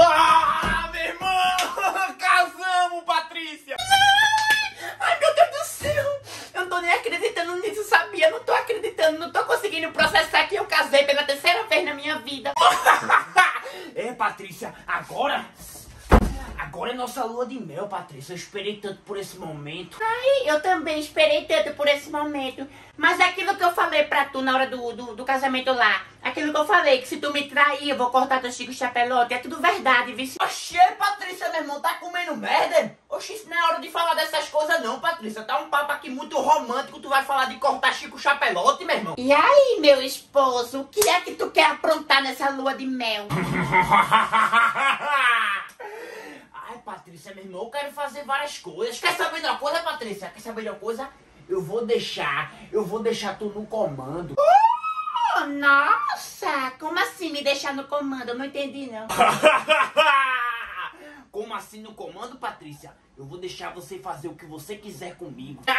Ah, meu irmão! Casamos, Patrícia! Ai, meu Deus do céu! Eu não tô nem acreditando nisso, sabia? Não tô acreditando, não tô conseguindo processar que eu casei pela terceira vez na minha vida. É, Patrícia, agora... Agora é nossa lua de mel, Patrícia. Eu esperei tanto por esse momento. Ai, eu também esperei tanto por esse momento. Mas aquilo que eu falei pra tu na hora do, do, do casamento lá, aquilo que eu falei, que se tu me trair, eu vou cortar teu chico chapelote, é tudo verdade, viu? Oxê, Patrícia, meu irmão, tá comendo merda? Oxi, isso não é hora de falar dessas coisas não, Patrícia. Tá um papo aqui muito romântico. Tu vai falar de cortar Chico Chapelote, meu irmão. E aí, meu esposo, o que é que tu quer aprontar nessa lua de mel? Patrícia, meu irmão, eu quero fazer várias coisas. Quer saber de uma coisa, Patrícia? Quer saber de uma coisa? Eu vou deixar, eu vou deixar tu no comando. Oh, nossa! Como assim me deixar no comando? Eu não entendi, não. Como assim no comando, Patrícia? Eu vou deixar você fazer o que você quiser comigo.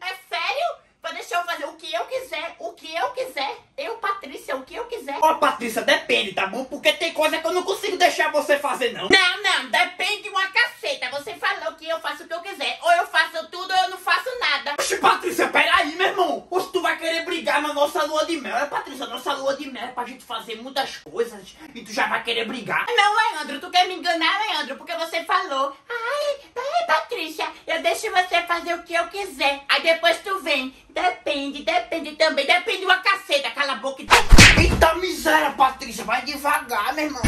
É sério? Vai deixar eu fazer o que eu quiser, o que eu quiser. Eu, Patrícia, o que eu quiser. Ó, Patrícia, depende, tá bom? Porque tem coisa que eu não consigo deixar você fazer, não. Não, não, depende de uma caceta. Você falou que eu faço o que eu quiser. Ou eu faço tudo ou eu não faço nada. Oxe, Patrícia, peraí, meu irmão. Oxe, tu vai querer brigar na nossa lua de mel. É, Patrícia, nossa lua de mel é pra gente fazer muitas coisas. E tu já vai querer brigar. Não, Leandro, tu quer me enganar, Leandro? Porque você falou. Deixo você fazer o que eu quiser. Aí depois tu vem. Depende, depende também. Depende de uma caceta. Cala a boca e. Eita miséria, Patrícia. Vai devagar, meu irmão.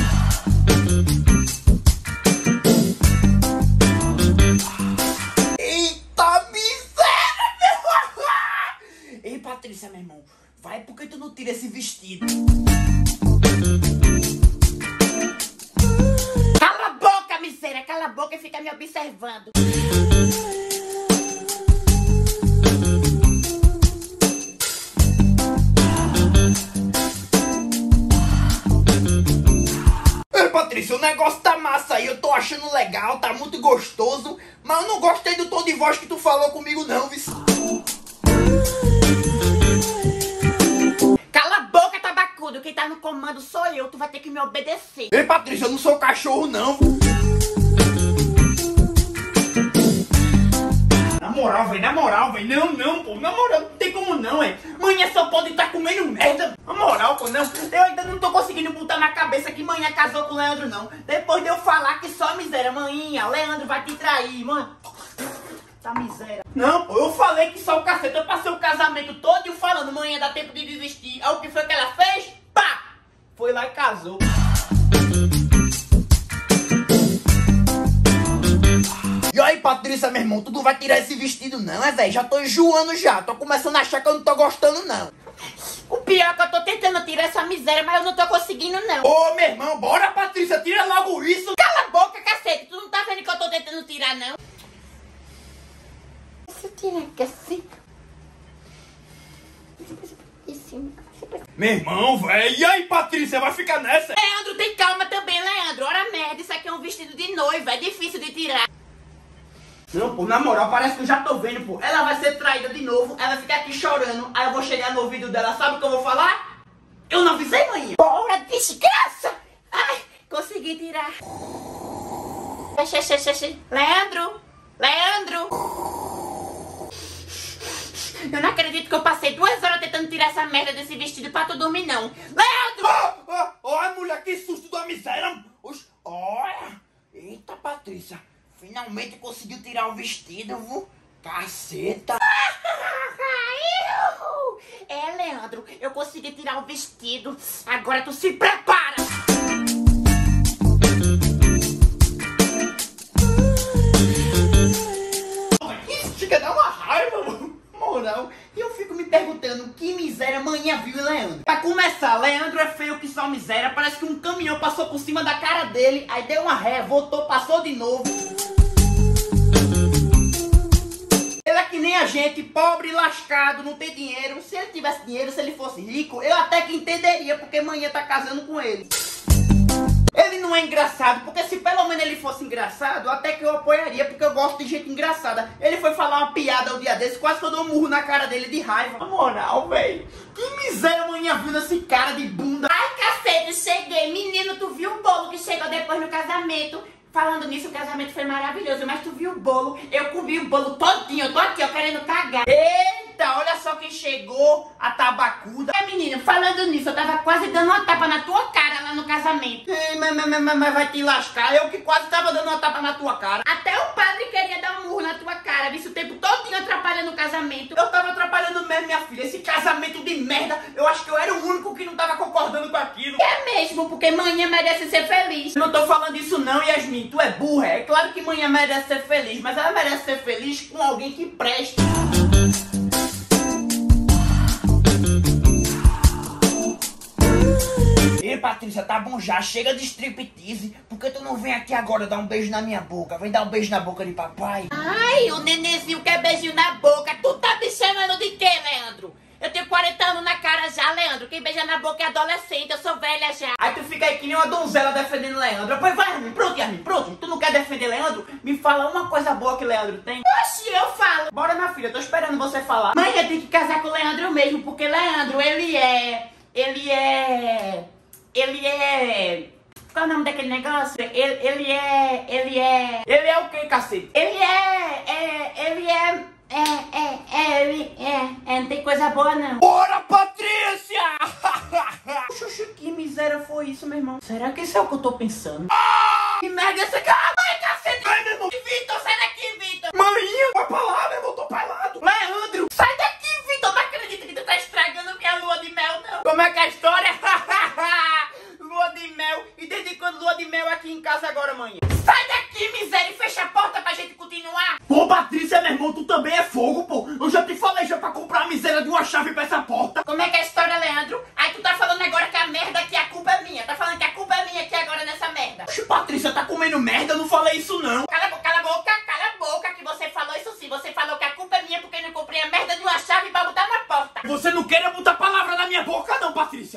Eita miséria, meu Ei, Patrícia, meu irmão. Vai porque tu não tira esse vestido. Boca e fica me observando. Ei, Patrícia, o negócio tá massa aí. Eu tô achando legal, tá muito gostoso. Mas eu não gostei do tom de voz que tu falou comigo, não, viu? Cala a boca, tabacudo. Quem tá no comando sou eu. Tu vai ter que me obedecer. Ei, Patrícia, eu não sou cachorro, não. Moral, velho, na moral, velho. Não, não, pô. Na moral, não tem como não, é. Manhã só pode estar comendo merda. Na moral, pô, não. Eu ainda não tô conseguindo botar na cabeça que manhã casou com o Leandro, não. Depois de eu falar que só miséria, manhinha, Leandro vai te trair, mano. Tá miséria. Não, pô, eu falei que só o cacete. Eu passei o casamento todo falando, manhã dá tempo de desistir. Aí o que foi que ela fez? Pá! Foi lá e casou. Patrícia, meu irmão, tu não vai tirar esse vestido não, é, velho? Já tô enjoando já. Tô começando a achar que eu não tô gostando, não. O pior é que eu tô tentando tirar essa miséria, mas eu não tô conseguindo, não. Ô, meu irmão, bora, Patrícia, tira logo isso. Cala a boca, cacete. Tu não tá vendo que eu tô tentando tirar, não? Se eu tirar aqui assim... Assim... Meu irmão, velho. E aí, Patrícia, vai ficar nessa? Leandro, tem calma também, Leandro. Ora merda, isso aqui é um vestido de noiva. É difícil de tirar. Não, pô, na moral, parece que eu já tô vendo, pô. Ela vai ser traída de novo, ela fica aqui chorando. Aí eu vou chegar no ouvido dela, sabe o que eu vou falar? Eu não avisei, mãe. Bora, desgraça! Ai, consegui tirar. Xe, xe, xe, xe. Leandro! Leandro! Eu não acredito que eu passei duas horas tentando tirar essa merda desse vestido pra tu dormir, não. Leandro! Ah, ah, Olha, mulher, que susto da miséria. Olha. Eita, Patrícia. Finalmente conseguiu tirar o vestido, viu? Caceta. É, Leandro, eu consegui tirar o vestido. Agora tu se prepara! Isso chega a dar uma raiva. Moral. E eu fico me perguntando que miséria manhã viu Leandro. Pra começar, Leandro é feio que só miséria. Parece que um caminhão passou por cima da cara dele. Aí deu uma ré, voltou, passou de novo. Gente, pobre, lascado, não tem dinheiro. Se ele tivesse dinheiro, se ele fosse rico, eu até que entenderia porque manhã tá casando com ele. Ele não é engraçado, porque se pelo menos ele fosse engraçado, até que eu apoiaria, porque eu gosto de gente engraçada. Ele foi falar uma piada o dia desse, quase que eu dou um murro na cara dele de raiva. Na moral, velho. Que miséria manhã viu esse cara de bunda. Ai, cacete, cheguei. Menino, tu viu o bolo que chegou depois no casamento? Falando nisso, o casamento foi maravilhoso, mas tu viu o bolo? Eu comi o bolo todinho, eu tô aqui, ó, querendo cagar. Eita, olha só quem chegou, a tabacuda. É, menino, falando nisso, eu tava quase dando uma tapa na tua cara lá no casamento. Ei, mas, mas, mas, mas vai te lascar, eu que quase tava dando uma tapa na tua cara. Até o padre queria dar um murro na tua cara, visto o tempo todinho atrapalhando o casamento. Eu tava atrapalhando mesmo, minha filha, esse casamento de merda, eu acho que eu era o único que não tava concordando com aquilo. É mesmo, porque manhã merece ser feliz. Eu não tô falando isso não, Yasmin, tu é burra. É claro que manhã merece ser feliz, mas ela merece ser feliz com alguém que preste. Patrícia, tá bom já, chega de striptease, porque tu não vem aqui agora dar um beijo na minha boca, vem dar um beijo na boca de papai. Ai, o nenenzinho quer beijinho na boca. Tu tá me chamando de quê, Leandro? Eu tenho 40 anos na cara já, Leandro. Quem beija na boca é adolescente, eu sou velha já. Aí tu fica aí que nem uma donzela defendendo Leandro. Pois vai, Yasmin, pronto, Yasmin, pronto. Tu não quer defender Leandro? Me fala uma coisa boa que Leandro tem. Oxi, eu falo. Bora, minha filha, eu tô esperando você falar. Mãe, eu tenho que casar com o Leandro mesmo, porque Leandro, ele é. Ele é. Ele é. Qual é o nome daquele negócio? Ele, ele é. Ele é. Ele é o que, cacete? Ele é. é ele é. É, é, é, ele é, é, não tem coisa boa não. Bora, Patrícia! Xuxi, que miséria foi isso, meu irmão? Será que isso é o que eu tô pensando? Ah, que merda é essa cara? Ai, cacete! Vai, meu irmão! Vitor, sai daqui, Vitor! Maninha, vai pra lá, meu